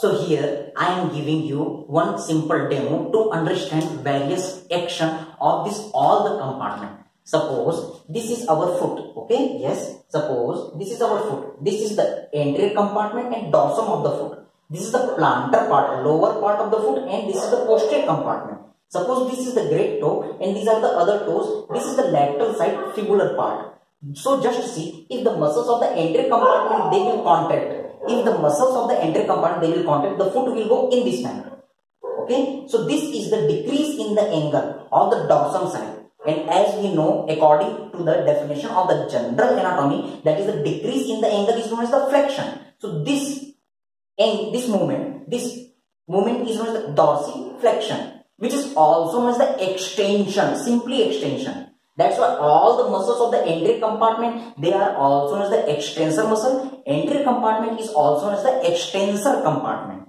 So here I am giving you one simple demo to understand various action of this all the compartment. Suppose this is our foot. Okay. Yes. Suppose this is our foot. This is the anterior compartment and dorsum of the foot. This is the plantar part, lower part of the foot and this is the posterior compartment. Suppose this is the great toe and these are the other toes. This is the lateral side fibular part. So just see if the muscles of the anterior compartment they will contract. If the muscles of the anterior compartment they will contract, the foot will go in this manner. Okay. So this is the decrease in the angle of the dorsum side. And as we know, according to the definition of the general anatomy, that is the decrease in the angle is known as the flexion. So this and this movement, this movement is known as the dorsiflexion, which is also known as the extension, simply extension. That's why all the muscles of the anterior compartment, they are also known as the extensor muscle. Anterior compartment is also known as the extensor compartment.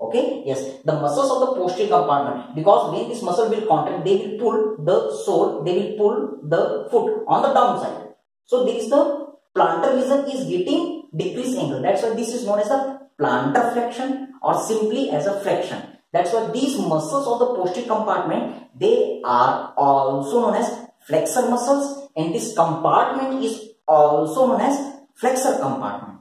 Okay, yes, the muscles of the posterior compartment, because when this muscle will contract, they will pull the sole, they will pull the foot on the downside. So, this is the plantar region is getting decreased angle. That's why this is known as a plantar flexion or simply as a flexion. That's why these muscles of the posterior compartment, they are also known as flexor muscles and this compartment is also known as flexor compartment.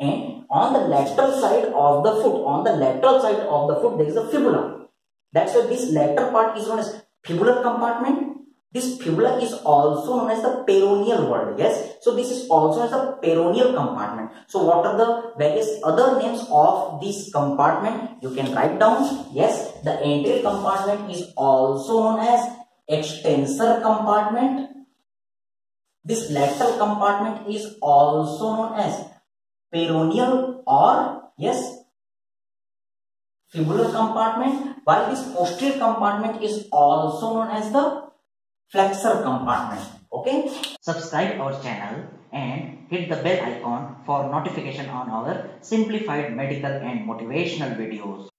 And on the lateral side of the foot, on the lateral side of the foot, there is a fibula. That's why this lateral part is known as fibular compartment. This fibula is also known as the peroneal word. Yes. So this is also as the peroneal compartment. So what are the various other names of this compartment? You can write down. Yes. The anterior compartment is also known as extensor compartment. This lateral compartment is also known as peroneal or yes fibular compartment while this posterior compartment is also known as the flexor compartment. Okay? Subscribe our channel and hit the bell icon for notification on our simplified medical and motivational videos